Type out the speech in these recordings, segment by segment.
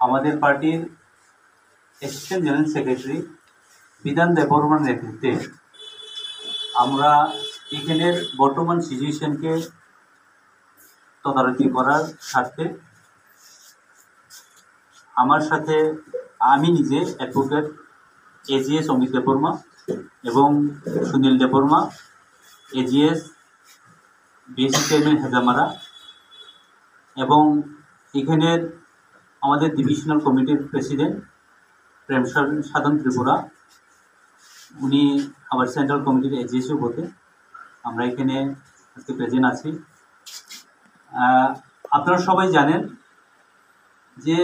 আমাদের পার্টির assistant general secretary বিধান দেববর্মার নেতৃত্বে আমরা এখানের বর্তমান সিচুয়েশনকে তদারকি করার স্বার্থে আমার সাথে আমি নিজে অ্যাডভোকেট এজিএস অমিত দেববর্মা এবং Sunil Debbarma AGS BSC chairman Hezamara এবং এখানের আমাদের ডিভিশনাল কমিটির প্রেসিডেন্ট প্রেম সাধন ত্রিপুরা। উনি আবার সেন্ট্রাল কমিটির এজিএসও বটে। আমরা এখানে আজকে প্রেজেন্ট আছি। আপনারা সবাই জানেন যে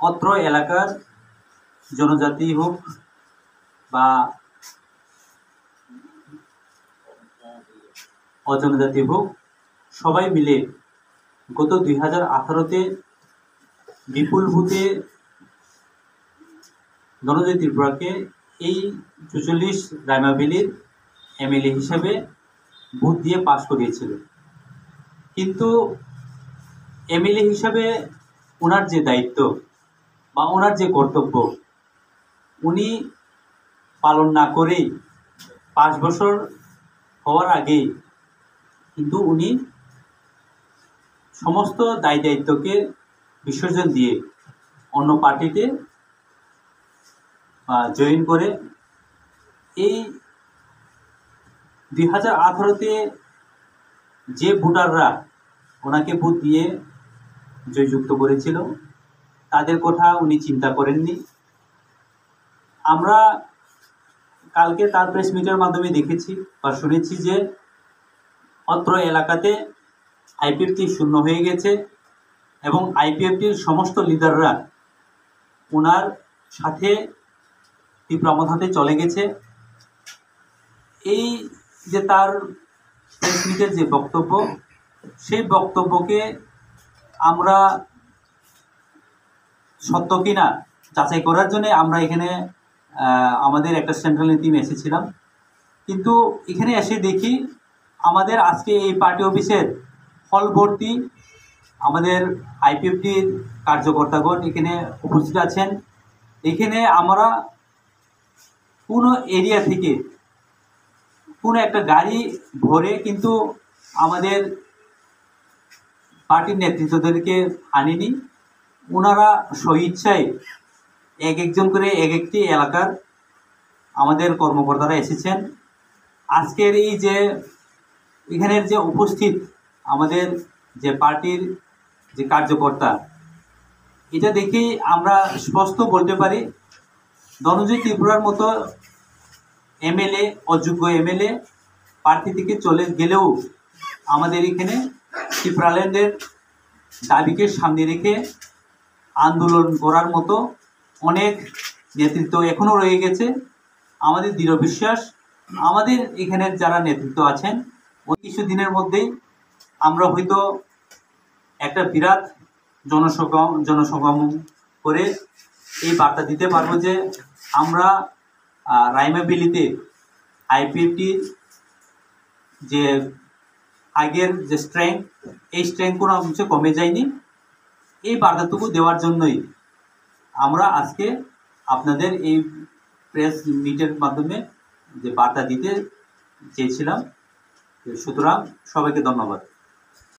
অত্র এলাকার জনজাতি হোক বা অজনজাতি হোক, সবাই মিলে গত দুই হাজার আঠারোতে বিপুল ভূতে ধনঞ্জয় ত্রিপুরাকে এই চুচল্লিশ রায়মাবিলির এমএলএ হিসেবে ভোট দিয়ে পাশ করিয়েছিল। কিন্তু এমএলএ হিসাবে ওনার যে দায়িত্ব বা ওনার যে কর্তব্য, উনি পালন না করেই পাঁচ বছর হওয়ার আগেই কিন্তু উনি সমস্ত দায় দায়িত্বকে বিসর্জন দিয়ে অন্য পার্টিতে জয়েন করে এই দুই হাজার আঠারোতে যে ভোটাররা ওনাকে ভোট দিয়ে জয়যুক্ত করেছিল, তাদের কথা উনি চিন্তা করেননি। আমরা কালকে তার প্রেস মিটের মাধ্যমে দেখেছি বা শুনেছি যে অত্র এলাকাতে আইপিএফটি শূন্য হয়ে গেছে। এবং আইপিএফটির সমস্ত লিডাররা ওনার সাথে তীব্রামত হাতে চলে গেছে। এই যে তার প্রেস মিটের যে বক্তব্য, সেই বক্তব্যকে আমরা সত্য কিনা যাচাই করার জন্য আমরা এখানে আমাদের একটা সেন্ট্রাল টিম এসেছিলাম। কিন্তু এখানে এসে দেখি আমাদের আজকে এই পার্টি অফিসের হল ভর্তি আমাদের আইপিএফটির কার্যকর্তাগণ এখানে উপস্থিত আছেন। এখানে আমরা কোনো এরিয়া থেকে কোনো একটা গাড়ি ভরে কিন্তু আমাদের পার্টির নেতৃত্বদেরকে আনিনি। ওনারা স্বইচ্ছায় এক একজন করে এক একটি এলাকার আমাদের কর্মকর্তারা এসেছেন। আজকের এই যে এখানের যে উপস্থিত আমাদের যে পার্টির যে কার্যকর্তা, এটা দেখেই আমরা স্পষ্ট বলতে পারি, ধনঞ্জয় ত্রিপুরার মতো এমএলএ, অযোগ্য এমএলএ প্রার্থী থেকে চলে গেলেও আমাদের এখানে ত্রিপুরাল্যান্ডের দাবিকে সামনে রেখে আন্দোলন করার মতো অনেক নেতৃত্ব এখনও রয়ে গেছে। আমাদের দৃঢ় বিশ্বাস, আমাদের এখানের যারা নেতৃত্ব আছেন ওই কিছু দিনের মধ্যেই আমরা হয়তো একটা বিরাট জনসগম জনসগম করে এই বার্তা দিতে পারব যে আমরা রাইমাবিলিতে আইপিএফটির যে আগের যে স্ট্রেংথ, এই স্ট্রেংথ কোনো অংশে কমে যায়নি। এই বার্তাটুকু দেওয়ার জন্যই আমরা আজকে আপনাদের এই প্রেস মিটের মাধ্যমে যে বার্তা দিতে চেয়েছিলাম। সুতরাং সবাইকে ধন্যবাদ।